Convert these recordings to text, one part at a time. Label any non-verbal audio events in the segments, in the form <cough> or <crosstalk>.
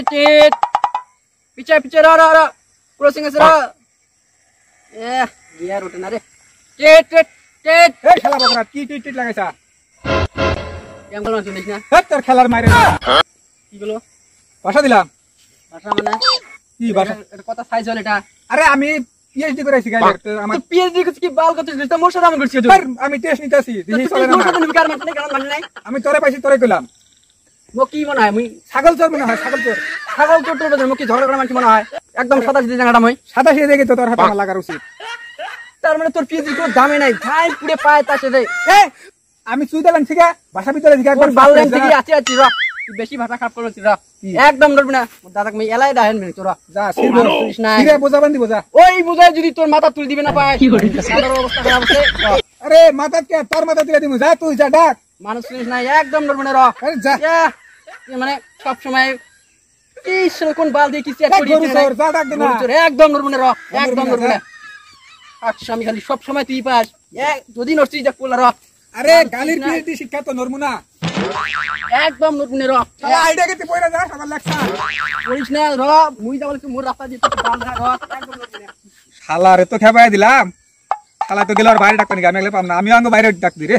টিট টিট পিছে পিছে রা রা রা ক্রসিং আছে রা এ গিয়ার ওঠে না রে টিট টিট টিট এই খেলা বকরা কি টিট টিট লাগাইছা কেমন করলাম শুনিস না হেট তোর খেলার মাইরে কি বলো ভাষা দিলাম ভাষা মানে কি ভাষা এটা- কথা সাইজ হল এটা আরে আমি পিএইচডি করাইছি গাইলে আমার পিএইচডি করছিস কি বাল করছিস তা আমি করছিস আমি টেস্ট নিতেছি। আমি তোরে পাইছি তোরে কইলাম মো কি মনে হয়? মুই ছাগল চোর মনে হয় ছাগল চোর। ছাগল তোর তোর মো কি ঝগড়া করা মানুষ মনে হয়? একদম সাদা সিধে জায়গাটা মই। সাদা সিধে দেখে তো তোর হাতে আমার লাগার উচিত। তার মানে তোর পিএইচডি কোনো দামে নাই। ভাই পুড়ে পায় তার সাথে এ আমি চুই দিলাম ঠিক আছে ভাষা ভিতরে দিকে একবার বাল থেকে আছি আছি র। বেশি ভাষা খারাপ করছিস র। কি? একদম ধরবি না। দাদাকে মই এলাই দাহেন মেরে তোরা যা মানুষ তুলিস না। সিরে বোঝাবান দিব যা ওই বুঝায় যদি তোর মাথা তুলে দিবে না পায়। দাদার অবস্থা খারাপ। আরে মাথা কে? তোর মাথা তুলে দিব যা তুই যা ডাক। মানুষ না একদম ধরবি না র। আরে যা। মানে সব সময় কোন বাল দিয়ে কি চেক গরু চোর, যা ডাক দে না। একদম ধরবি না র একদম ধরবি না, আচ্ছা আমি খালি সব সময় তুই পাস। যদি নড়ছিস যা কোলা র। আরে গালির পিএইচডি শিক্ষা তো না। একদম না র। আইডিয়া পয়রা যা করিস না র মুই যাব মোর রাস্তা দিয়ে বাল র। একদম ধরবি না। শালা রে তো খেপাই দিলাম। শালা তো গেল আর বাইরে ডাক্তার আমি এগুলো পাম না। আমি আঙ্গ বাইরে ডাক দি রে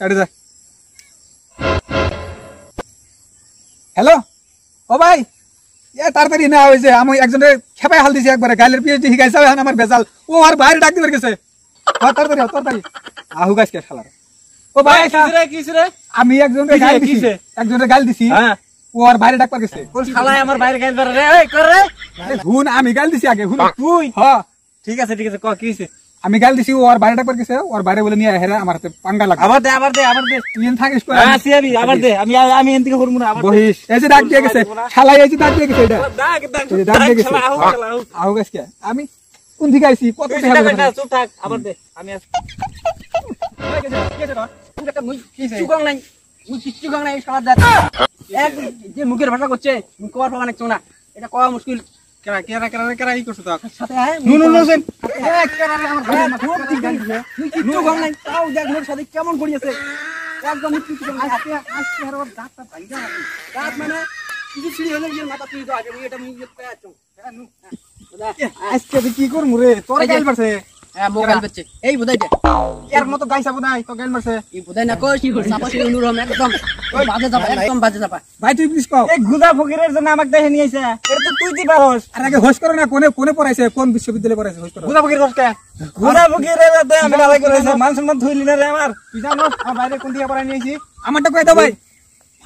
কাটে যা। হ্যালো ও ভাই এ তাড়াতাড়ি না হয়েছে আমি একজনের খেপাই হাল দিছি একবারে গাইলের পিএইচডি শিখাইছে এখন আমার বেজাল ও আর বাইরে ডাক দিবার গেছে। তাড়াতাড়ি তাড়াতাড়ি। আহু গাছ কে শালার। ও ভাই কিসরে আমি একজনের গাল দিছি? একজনের গাল দিছি হ্যাঁ। ও আর বাইরে ডাকবার গেছে। কোন শালায় আমার বাইরে গাইল রে এই কর রে। হুন আমি গাল দিছি আগে হুন তুই? হ্যাঁ ঠিক আছে ঠিক আছে ক কি হইছে আমি গাল দিছি ও আর বাইরে ডাকবার গেছে ওর বাইরে বলে নিয়ে হেরে আমার হাতে পাঙ্গা লাগবে। আবার দে আবার দে আবার দে। তুই এন থাকিস করে হ্যাঁ সিয়াবি আবার দে। আমি আমি এন থেকে করব না আবার বহিস। এই যে ডাক দিয়ে গেছে শালা এই যে ডাক দিয়ে গেছে এটা। যে ডাক দিয়ে গেছে। আহু গাছ কে? আমি কোন দিকে আইছি? কত না, চুপ থাক আবার দে। আমি আস <laughs> মুখের ভাষা করছে ভাষা নাকছো না। এটা কওয়া মুশকিল। কেরা কেরা কেরা কেরা ই করছ তো? সাথে নো নো নো এক কেরারে আমার ভাই খুব ঠিক গান দিছে মুই কিচ্ছু গাং নাই। তাও দেখ মোর সাথে কেমন করিয়েছে একদম মুই কিচ্ছু গাং নাই আজকে আজকে আর ওর দাঁতটা ভাঙ্গা দাঁত মানে কিছু ছিড়ি হলে গিয়ে মাথা তুই তো আগে মুই এটা মুই পেয়ে আছো। হ্যাঁ নু আজকে তুই কি করমু রে? তোর মারছে। হ্যাঁ বেচছে এই এর মতো গাইছা বুনাই তো মারছে। এই না কই নুর একদম। বাজে যাবা একদম বাজে যাবা ভাই তুই প্লিজ কও। এই গুদা ফকিরের জন্য আমাকে দেখে নিয়ে আইছে। তো তুই দিবা হোস আর আগে হোস করো না কোনে কোনে পড়াইছে? কোন বিশ্ববিদ্যালয়ে পড়াইছে? হোস করো। গুদা হোস কে? গুদা ফকিরের দে আমি ভালো করে মান সম্মান ধুইলি না রে আমার। তুই জানো আমার বাইরে কোন দিকে পড়াই নিয়েছি? আমারটা কই দাও ভাই?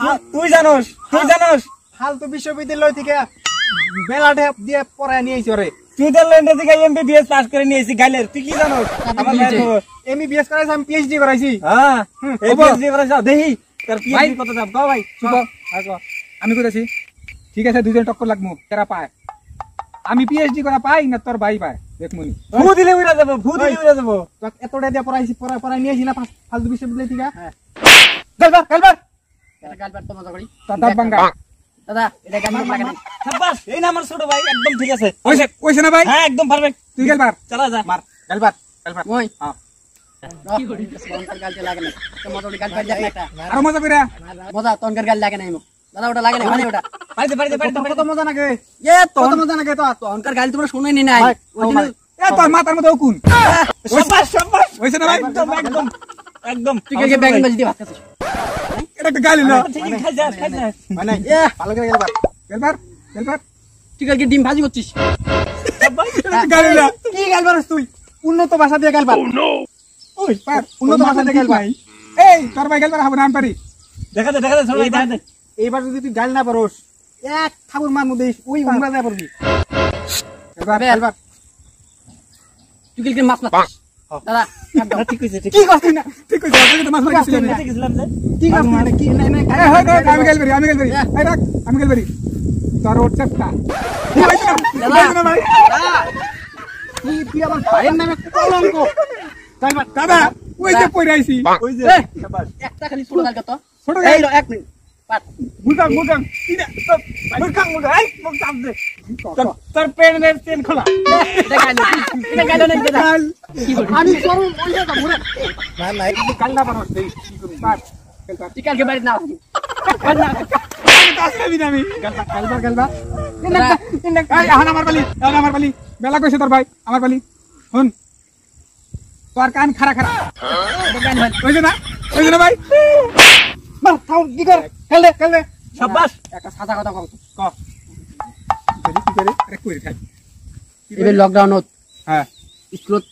হ্যাঁ, তুই জানোস তুই জানোস। ফালতু বিশ্ববিদ্যালয় থেকে বেলাটে দিয়ে পড়াই নিয়েছি ওরে। সুইজারল্যান্ডে থেকে এমবিবিএস পাস করে নিয়ে গাইলের। তুই কি জানোস? আমার কি গাইল হয়েছে? খবর। এমবিবিএস করাইছি আমি পিএইচডি করাইছি। হ্যাঁ হুম, এই হব। পিএইচডি করে যাও দেখি। তোর ভাই। পিএইচডি কত দাম? ভাই চুপ। ক। আমি কইতাছি ঠিক আছে দুজন টক্কর লাগমু কেরা পায়? আমি পিএইচডি করা পাই না তোর ভাই পায়? দেখমুনি ভূ দিলে উড়া যাব ভূ দিলে উড়া যাব। তোর এতটা দিয়ে পড়াইছি পড়া পড়াই নিয়েছি না ফাল- ফালতু বিশ্ববিদ্যালয় থেকে হ্যাঁ। গেলবার গেলবার! এটা গাল পাট মজা করি। তোর দাঁত ভাঙ্গা। দাদা এটা গাল লাগে না সাব্বাস! এই না আমার ছোট ভাই একদম ঠিক আছে। ওইছে ওইছে না ভাই? হ্যাঁ একদম পারফেক্ট তুই গেলবার। চালা যা। মার গেলবার গেলবার। মই। হ্যাঁ। কি করি তনকার গাল লাগে না। তো মজা গাল পাট যায় একটা। আর মজা কইরা। মজা তনকার গাল লাগে না ইমো দাদা ওটা লাগে না? মানে ওটা? বাড়িতে বাড়িতে বাড়িতে কত মজা নাকি এ কত মজা নাকি তো? গাল তোমরা শুনোই নি নাই। ভাই, ভাই। এ তোর মাথার মধ্যে কোন সাব্বাস সাব্বাস হইছে না ভাই? একদম একদম একদম। তুই কে ব্যাগ বাজি দিয়ে ভাত খাচ্ছিস এটা একটা গালি না? ঠিক খাই যা খাই যা। মানে এ। ভালো করে গেলবার গেলবার গেলবার তুই কালকে ডিম ভাজি করছিস? একটা গালি না? কি গেলবার তুই? উন্নত ভাষা দিয়ে গেলবার ওই পার উন্নত ভাষা দিয়ে গেলবার এই তোর ভাই গেলবার হবে না আমি পারি। দেখা দে দেখা দে দেখা দে। এইবার যদি তুই গাল না পারোস এক ঠাকুর মার মধ্যে ওই উমরা যায় পারবি গেলবার বেল। তুই কালকে মাছ মাছ দাদা ঠিক কইছে ঠিক কি করছিস না ঠিক আছে আমি তো মাছ গেছিলাম না। কি করছিস কি হয় হয় আমি এই রাখ আমি তোর ওর দাদা ভাই তুই তুই আমার ভাইয়ের নামে কলঙ্ক দাদা দাদা ওই যে পড়ে আইছি ওই যে একটা খালি ছোট গাল কত ছোট গাল লো, এক মিনিট পাট মুগাং মুগাং তিনা মুখাং মুখাং এই মুখ চাপ দে তোর তোর পেনের চেন খোলা এটা গাল এটা গাল না দাদা গাল কি করবি? আমি করব ওই জায়গা মুরে না না একটু কান্না পারস দেই কি করবি পার তুই কালকে বাড়ি না আসবি আমি খেলবা খেলবা এই, এখন আমার পালি এখন আমার পালি মেলা কইছে তোর ভাই আমার পালি শুন তোর কান খারা খারা কইছে না কইছে না ভাই মার থাও কি কর খেল দে খেল দে সাব্বাস একটা সাদা কথা কম ক করি কি করে আরে কই খাই এবার লকডাউনত হ্যাঁ স্কুলত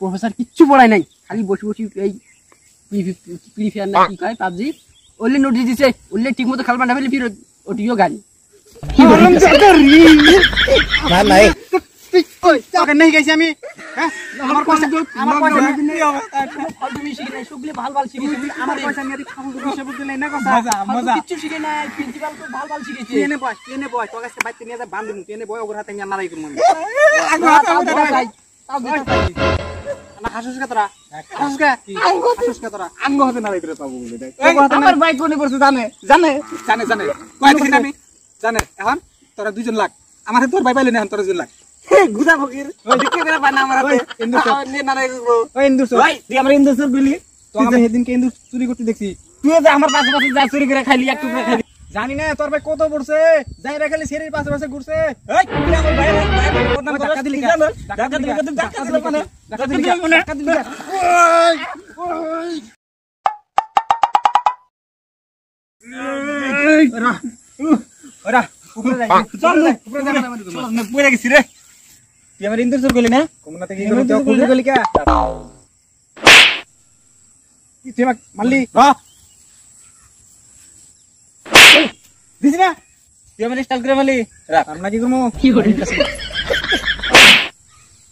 প্রফেসর কিচ্ছু পড়ায় নাই খালি বসে বসে এই ফ্রি ফায়ার না কি কয় পাবজি ওলে নোটিস দিছে ওলে ঠিক মতো খেলবা না ফেলে ফির ওটিও গান তোকে নেই গেছি আমি হ্যাঁ আমার পয়সা আমার পয়সা তুমি শিখে নাই সবগুলো ভালো ভালো শিখেছি। আমার পয়সা নিয়ে খাব বসে নাই না কথা। মজা কিচ্ছু শিখে নাই প্রিন্সিপাল তো ভালো ভালো শিখেছে। টেনে বয় তোর কাছে বাইতে নিয়ে যা বান্ধব টেনে বয় ওর হাতে নিয়ে মারাই করব তাও দিতে চাই, তাও দিতে চাই। না হাসুস কা তোরা? হাসুস। কা? হাসুস কা তোরা? আঙ্গ হাতে নাড়াই করে পাবো বলে দেয়। আমার আমার বাইক কোনে পড়ছে জানে জানে। জানে জানে। কয় দেখি আমি জানে এখন তোরা দুজন লাখ আমার হাতে তোর ভাই পাইলে না এখন তোরা দুজন লাগ। গুদা ফকির। দিকে করে পানা আমার নাড়াই করব ওই ইন্দুর ভাই তুই আমার ইন্দুসুর বিলি। তো আমি সেদিনকে ইন্দুর চুরি করতে দেখছি। তুই যে আমার পাশে পাশে যা চুরি করে খাইলি একটু করে খাইলি। জানি না তোর ভাই কত পড়ছে। যাই রাখালি সেরির পাশে পাশে ঘুরছে। এই তুই আমার ভাই ওই দিলি তুই কা? জানো? ধাক্কা ধাক্কা দিলি দিলি কা? কা? ধাক্কা দিলি মানে দিলি কা? ধাক্কা দিলি ওরা উপরে যাই চল উপরে যাই নে, পড়ে গেছি রে। তুই আমার না? কমনা থেকে কি করতে খুলে গলি কা কি তুই আমাকে মারলি? দিস না। তুই আমার স্টাইল করে মারলি রাখ। আমরা কি করব? কি করে?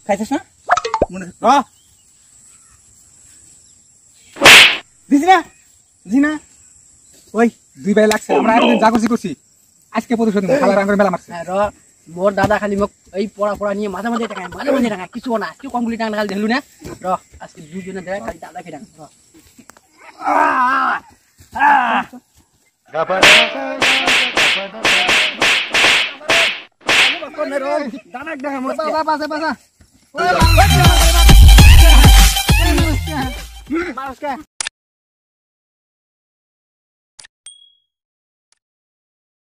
খাইছিস না? মনে দিস না। জি না। ওই দুই ভাই লাগছে। আমরা একদিন যা করছি করছি। আজকে নেব খালার আঙ্গুর মেলা মারছে। হ্যাঁ, র। মোর দাদা খালি মোক এই পড়া পড়া নিয়ে মাঝে মাঝে টাকা মাঝে মাঝে টাকা কিছু না কেউ কমপ্লিট টাকা খালি দেখলু না? র আজকে দুজনে দেয় খালি দাদা খেয়ে টাকা র দাদা দেখা মোর বাসা বাসা বাসা মানুষকে